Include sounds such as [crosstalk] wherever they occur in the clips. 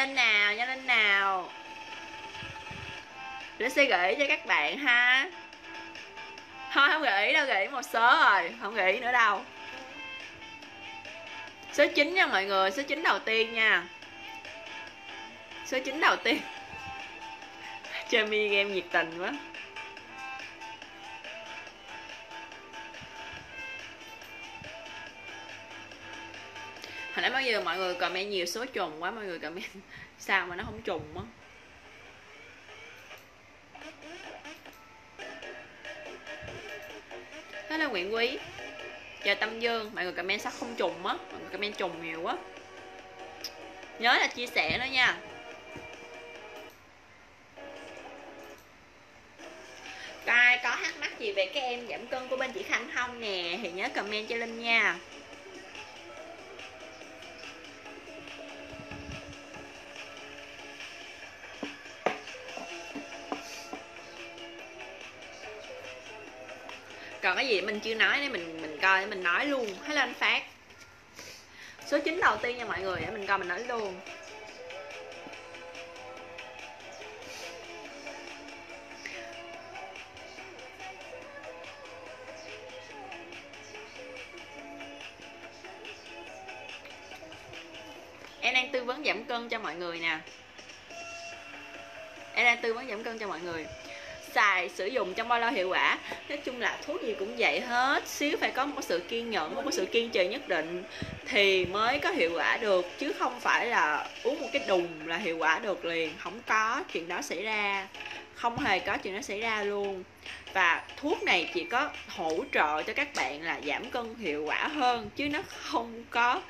lên nào nhanh lên nào. Để sẽ gửi cho các bạn ha. Thôi, không gửi đâu gửi một số rồi, Không gửi nữa đâu. Số 9 nha mọi người, Số 9 đầu tiên nha. Số 9 đầu tiên. [laughs] Chơi mi game nhiệt tình quá. Hồi nãy bao giờ mọi người comment nhiều số trùng quá, Mọi người comment [laughs] sao mà nó không trùng á? Đó là Nguyễn Quý. Chào Tâm Dương. Mọi người comment sắc không trùng á. Mọi người comment trùng nhiều quá. Nhớ là chia sẻ nữa nha. Ai có thắc mắc gì về cái em giảm cân của bên chị Khanh không nè? Thì nhớ comment cho Linh nha. Còn cái gì mình chưa nói để mình mình coi mình nói luôn. Hay lên phát. Số 9 đầu tiên nha mọi người, để mình coi mình nói luôn. Em đang tư vấn giảm cân cho mọi người nè. Em đang tư vấn giảm cân cho mọi người xài, sử dụng trong bao lâu hiệu quả. Nói chung là thuốc gì cũng vậy hết. Xíu phải có một sự kiên nhẫn một sự kiên trì nhất định thì mới có hiệu quả được, chứ không phải là uống một cái đùng là hiệu quả được liền. Không có chuyện đó xảy ra. Không hề có chuyện đó xảy ra luôn. Và thuốc này chỉ có hỗ trợ cho các bạn là giảm cân hiệu quả hơn, chứ nó không có,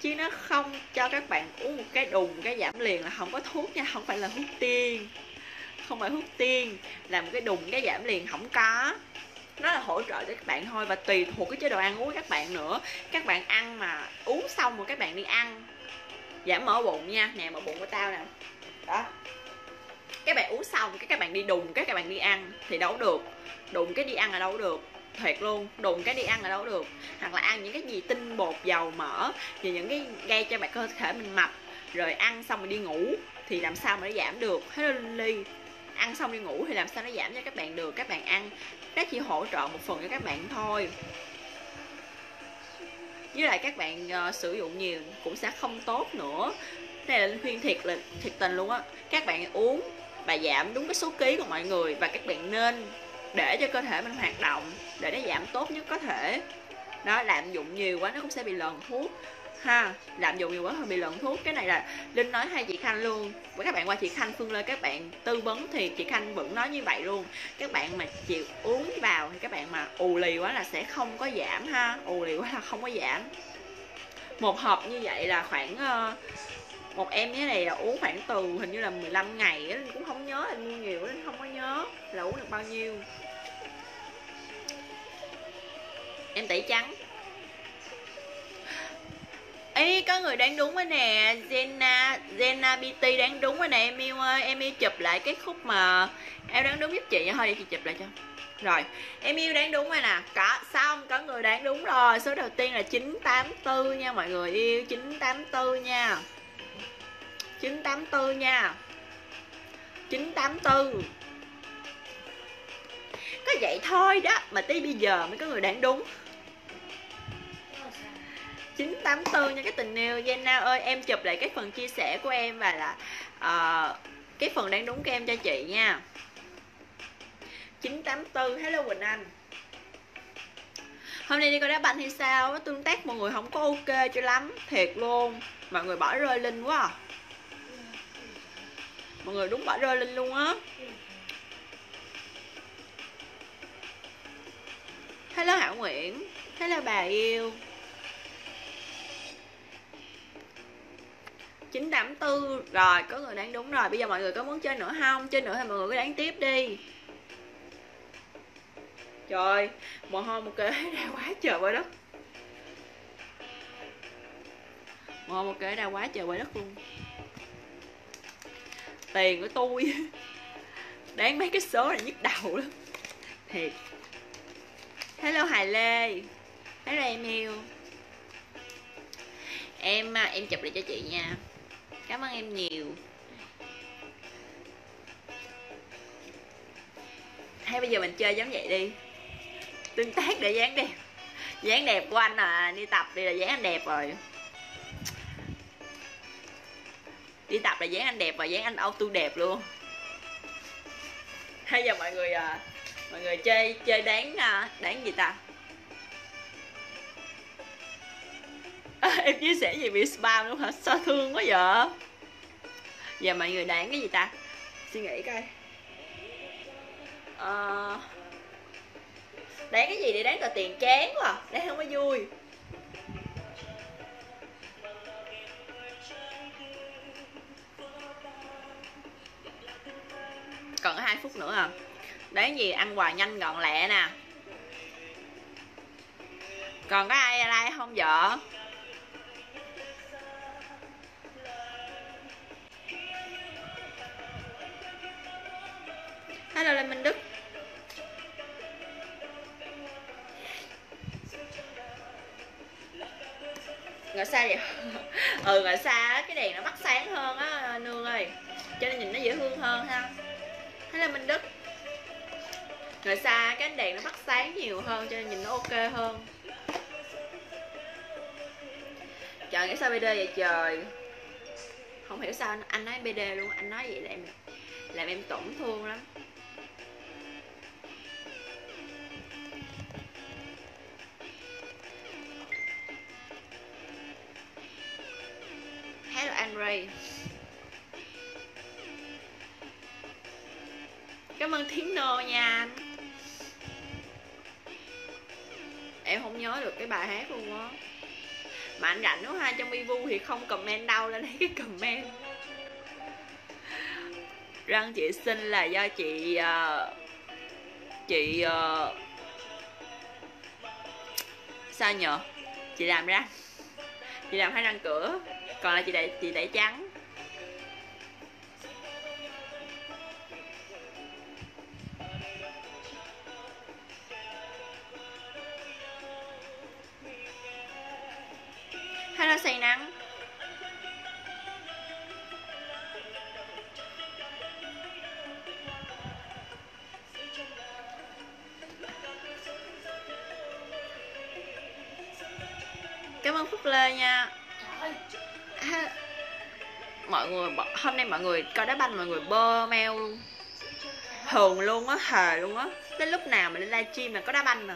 chứ nó không cho các bạn uống một cái đùng cái giảm liền là không có thuốc nha, không phải là thuốc tiên không phải hút tiên làm cái đùng cái giảm liền, không có. Nó là hỗ trợ cho các bạn thôi và tùy thuộc cái chế độ ăn uống của các bạn nữa. Các bạn ăn mà uống xong rồi các bạn đi ăn. Giảm mỡ bụng nha, nè, mỡ bụng của tao nè. Đó. Các bạn uống xong, cái các bạn đi đùng, cái các bạn đi ăn thì đâu được. Đùng cái đi ăn là đâu được. Thiệt luôn, đùng cái đi ăn là đâu được. Hoặc là ăn những cái gì tinh bột, dầu, mỡ, thì những cái gây cho bạn cơ thể mình mập. Rồi ăn xong rồi đi ngủ, thì làm sao mà nó giảm được? Hết ly ăn xong đi ngủ thì làm sao nó giảm cho các bạn được các bạn ăn. Nó chỉ hỗ trợ một phần cho các bạn thôi. Với lại các bạn uh, sử dụng nhiều cũng sẽ không tốt nữa. Đây là khuyên thiệt là thiệt tình luôn á. Các bạn uống và giảm đúng cái số ký của mọi người và các bạn nên để cho cơ thể mình hoạt động để nó giảm tốt nhất có thể. Nó lạm dụng nhiều quá nó cũng sẽ bị lờn thuốc ha lạm dụng nhiều quá hơi bị lợn thuốc. Cái này là linh nói hai chị khanh luôn. Với các bạn qua chị khanh phương lê các bạn tư vấn thì chị khanh vẫn nói như vậy luôn. Các bạn mà chịu uống vào thì các bạn mà ù lì quá là sẽ không có giảm ha. Ù lì quá là không có giảm. Một hộp như vậy là khoảng uh, một em cái này là uống khoảng từ hình như là 15 ngày linh cũng không nhớ anh mua nhiều linh không có nhớ là uống được bao nhiêu. Em tẩy trắng ý có người đoán đúng rồi nè. Jenna Jenna BT đoán đúng rồi nè, em yêu ơi. Em yêu chụp lại cái khúc mà em đoán đúng giúp chị nha. Thôi để chị chụp lại cho. Rồi, em yêu đáng đúng rồi nè. Có xong, có người đáng đúng rồi. Số đầu tiên là 984 nha mọi người. Yêu 984 nha. 984 nha. 984 có vậy thôi đó, mà tới bây giờ mới có người đáng đúng. 984 nha cái tình yêu. Jenna ơi em chụp lại cái phần chia sẻ của em và là uh, cái phần đang đúng của em cho chị nha. 984 hello Quỳnh Anh. Hôm nay đi coi đá banh hay sao? Tương tác mọi người không có ok cho lắm thiệt luôn. Mọi người bỏ rơi linh quá à. mọi người đúng bỏ rơi linh luôn á. Hello Hảo Nguyễn. Hello bà yêu. 984 Rồi, có người đoán đúng rồi. Bây giờ mọi người có muốn chơi nữa không? Chơi nữa thì mọi người cứ đoán tiếp đi. Trời, Mồ hôi một kế ra [laughs] quá trời quá đất. Mồ hôi một kế ra quá trời quá đất luôn. Tiền của tôi. [laughs] Đáng mấy cái số này nhức đầu lắm. Thiệt. Hello Hải Lê. Hello, em yêu. Em à, em chụp lại cho chị nha cảm ơn em nhiều. Hay bây giờ mình chơi giống vậy đi. Tương tác để dáng đẹp. Dáng đẹp của anh à đi tập đi là dáng anh đẹp rồi. Đi tập là dáng anh đẹp và dáng anh auto đẹp luôn. Hay giờ mọi người à mọi người chơi chơi đáng à, đáng gì ta? À, [laughs] em chia sẻ gì bị spam luôn hả? Sao thương quá vậy? Giờ mọi người đáng cái gì ta? Suy nghĩ coi. Ờ, à, đáng cái gì để đáng tờ tiền chán quá à. đáng không có vui. Còn có hai phút nữa à. Đáng gì ăn quà nhanh gọn lẹ nè. Còn có ai like không vợ? Ngồi xa vậy? [laughs] Ừ ngồi xa cái đèn nó bắt sáng hơn á nương ơi. Cho nên nhìn nó dễ thương hơn ha. Hello minh đức ngồi xa cái ánh đèn nó bắt sáng nhiều hơn cho nên nhìn nó ok hơn. Trời nghĩ sao bd vậy trời? Không hiểu sao anh, anh nói bd luôn anh nói vậy là em làm em tổn thương lắm. Rồi. Cảm ơn Thiến Nô nha anh. Em không nhớ được cái bài hát luôn á. Mà anh rảnh quá ha trong Vivu thì không comment đâu lên lấy cái comment. Răng chị xin là do chị uh, chị uh, sao nhờ? Chị làm răng. Chị làm hai răng cửa còn là chị đẩy chị đẩy trắng. Hello say nắng. Cảm ơn phúc lê nha mọi người hôm nay mọi người coi đá banh, mọi người bơ meo thường luôn á, hề luôn á. Đến lúc nào mà lên livestream là có đá banh nè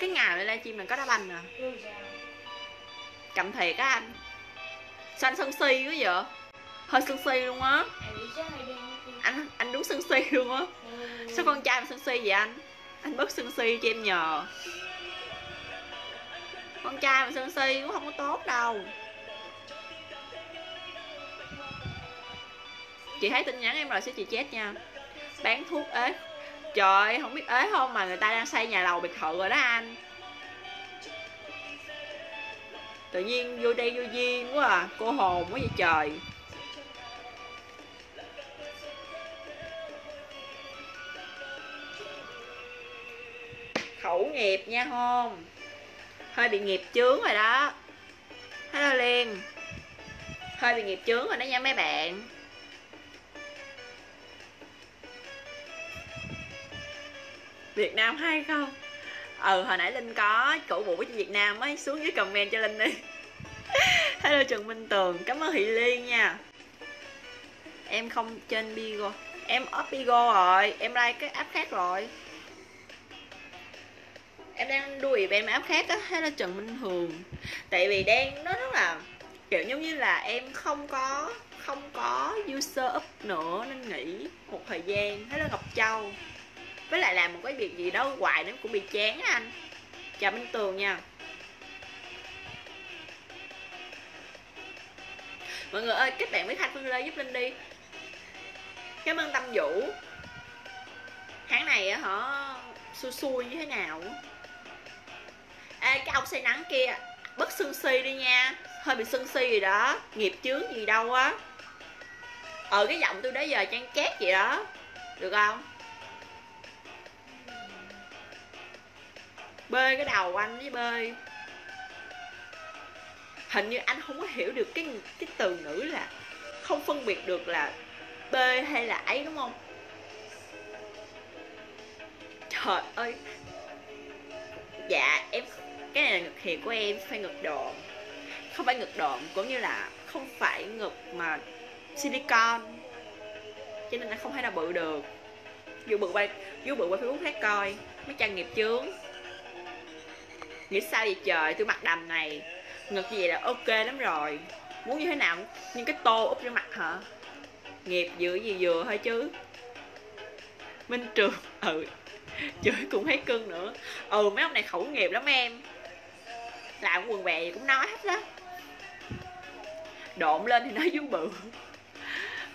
cái ngày lên livestream là có đá banh nè cầm thiệt á anh. Sao anh sân si quá vậy? Hơi sân si luôn á. Anh anh đúng sân si luôn á. Sao con trai mà sân si vậy anh? Anh bớt sân si cho em nhờ. Con trai mà sân si cũng không có tốt đâu. Chị thấy tin nhắn em rồi sẽ chị chết nha. Bán thuốc ế. Trời không biết ế không mà người ta đang xây nhà lầu biệt thự rồi đó anh. Tự nhiên vô đây vô duyên quá à cô hồn quá vậy trời. Khẩu nghiệp nha hôn hơi bị nghiệp chướng rồi đó. Hello liên. Hơi bị nghiệp chướng rồi đó nha mấy bạn. Việt Nam hay không? Ừ hồi nãy linh có cổ vũ cho việt nam ấy, xuống dưới comment cho linh đi. [laughs] Hello trần minh tường. Cảm ơn thị liên nha. Em không trên bigo. Em up bigo rồi. Em like cái app khác rồi. Em đang đuổi về em app khác á. Hello trần minh thường tại vì đang nó rất là kiểu giống như là em không có không có user up nữa nên nghỉ một thời gian. Hello ngọc châu với lại làm một cái việc gì đó hoài nó cũng bị chán anh. Chào minh tường nha. Mọi người ơi kết bạn với thanh phương lê giúp linh đi. Cảm ơn tâm vũ. Tháng này họ hả xui xui như thế nào? Ê cái ông say nắng kia bất sưng si đi nha. Hơi bị sưng si gì đó. Nghiệp chướng gì đâu á. Ở ờ, cái giọng tôi đó giờ chan chát vậy đó. Được không? Bơi cái đầu anh với bơi hình như anh không có hiểu được cái cái từ ngữ là không phân biệt được là bê hay là ấy, đúng không? Trời ơi. Dạ em, cái này là ngực hiệp của em, phải ngực độn không phải ngực độn cũng như là không phải ngực mà silicon. Cho nên là không thể nào bự được. Dù bự qua dù bự qua facebook khác coi. Mấy trang nghiệp chướng nghĩ sao vậy trời, tôi mặc đầm này. Ngực gì vậy là ok lắm rồi. Muốn như thế nào nhưng cái tô úp trên mặt hả? Nghiệp vừa gì vừa thôi chứ. Minh trường [laughs] ừ. Chửi cũng thấy cưng nữa. Ừ mấy ông này khẩu nghiệp lắm em. Làm quần bè gì cũng nói hết đó độn lên thì nói vú bự.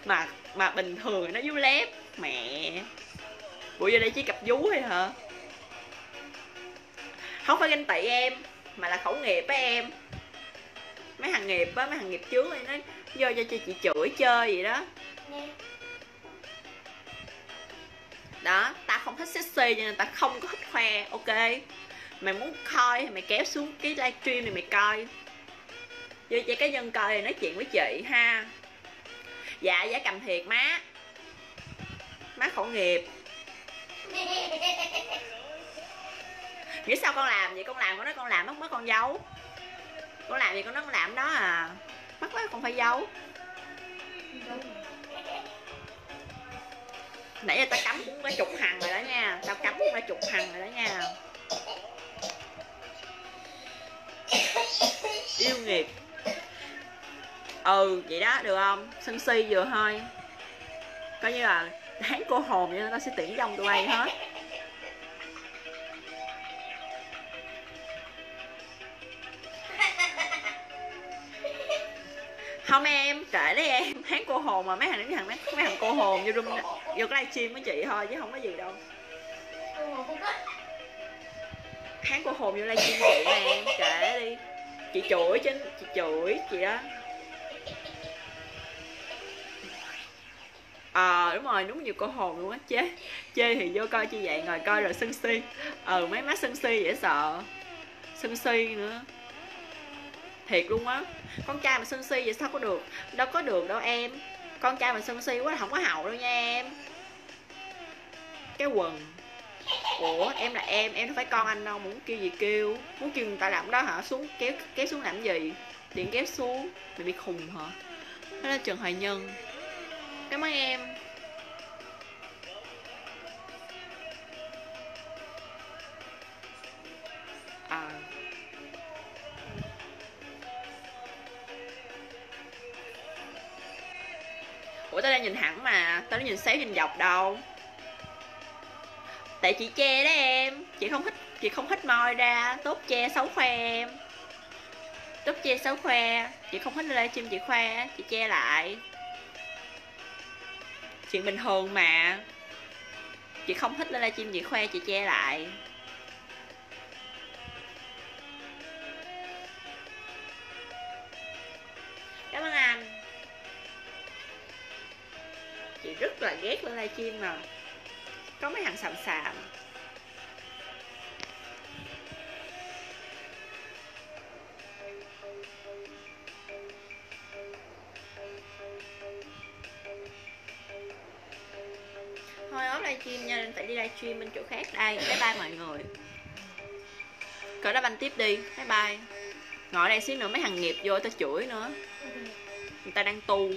Mà mà bình thường thì nó vú lép. Mẹ. Ủa, giờ đây chỉ cặp vú thôi hả? Không phải ganh tị em mà là khẩu nghiệp á em. Mấy thằng nghiệp á mấy thằng nghiệp trước ấy nó vô cho chị chửi chơi gì đó. Đó ta không thích sexy cho nên ta không có thích khoe ok? Mày muốn coi thì mày kéo xuống cái livestream này mày coi. Vô cho cái nhân coi thì nói chuyện với chị ha. Dạ giá cầm thiệt má. Má khẩu nghiệp [laughs] nghĩ sao con làm vậy? Con làm con nói con làm mất mất con giấu. Con làm gì con nói con làm đó à. Mất quá con phải giấu. Nãy giờ tao cắm cũng cả chục hàng rồi đó nha. Tao cắm cũng cả chục hàng rồi đó nha. Yêu nghiệp ừ vậy đó, được không? Sân si vừa thôi coi như là tháng cô hồn nha nó sẽ tiễn trong tụi bay hết. Không em kệ đấy em. [laughs] Tháng cô hồn mà mấy thằng mấy thằng mấy, mấy thằng cô hồn vô room vô cái livestream với chị thôi chứ không có gì đâu. Tháng cô hồn vô livestream chị mà em kệ đi. Chị chửi chứ chị chửi chị đó. Ờ à, đúng rồi đúng nhiều cô hồn luôn á. Chế chê thì vô coi chi vậy ngồi coi rồi sân si. Ờ mấy má sân si dễ sợ. Sân si nữa thiệt luôn á. Con trai mà sân si vậy sao có được? Đâu có được đâu em. Con trai mà sân si quá không có hậu đâu nha em. Cái quần. Ủa, em là em em đâu phải con anh đâu, muốn kêu gì kêu. Muốn kêu người ta làm đó hả? Xuống, kéo kéo xuống làm gì? Điện kéo xuống. Mày bị khùng hả? Đó là trần hoài nhân. Cảm ơn em. Ủa, tao đang nhìn thẳng mà, tao đang nhìn xéo nhìn dọc đâu. Tại chị che đó em, chị không thích chị không thích moi ra, tốt che xấu khoe em. Tốt che xấu khoe, chị không thích livestream chị khoe, chị che lại. Chuyện bình thường mà. Chị không thích lên livestream chị khoe, chị che lại. Chị rất là ghét lên livestream mà. Có mấy thằng sàm sàm thôi ốp livestream nha, nên phải đi livestream bên chỗ khác. Đây, bye bye mọi người. Cỡ đáp anh tiếp đi. Bye bye. Ngồi đây xíu nữa, mấy thằng nghiệp vô tao chửi nữa. Người ta đang tu.